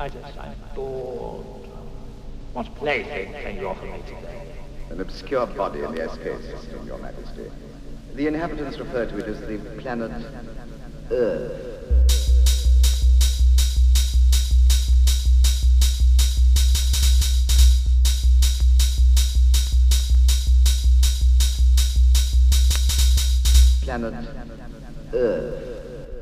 I just, I'm bored. What plaything can you offer me today? An obscure body in the SK system, Your Majesty. The inhabitants refer to it as the planet Earth. Planet Earth.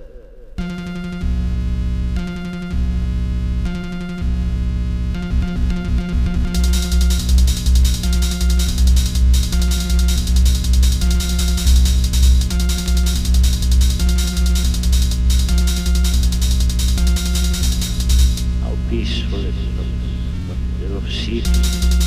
What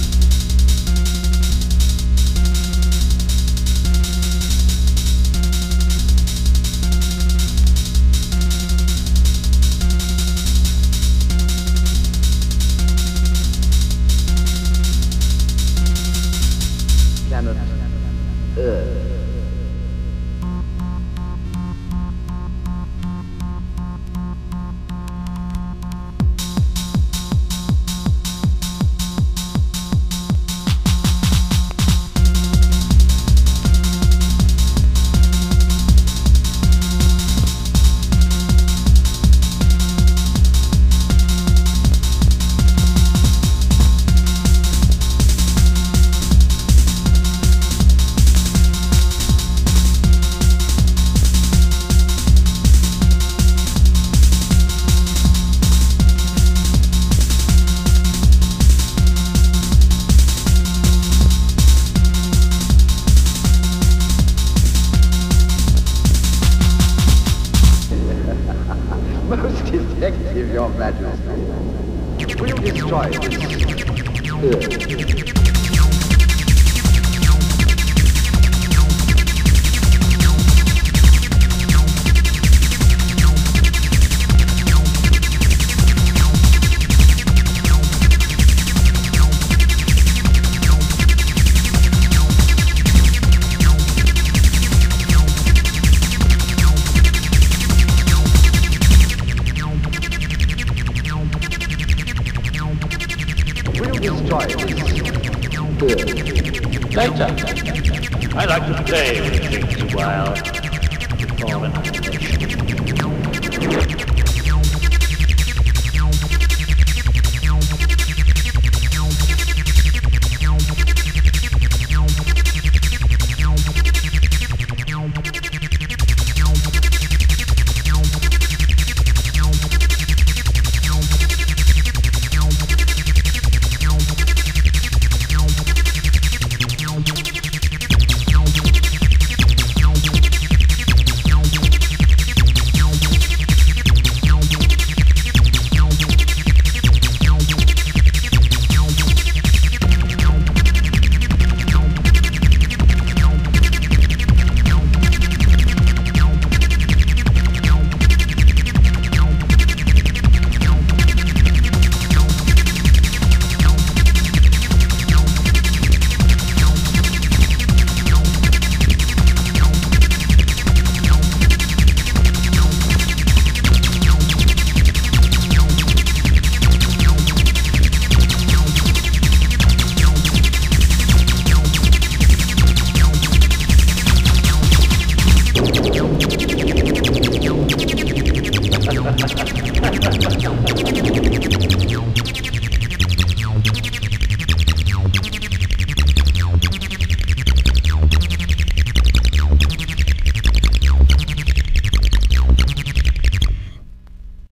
effective, Your Majesty. We'll destroy this Earth. We'll destroy Earth. Later. I like to play with things a while Thank you.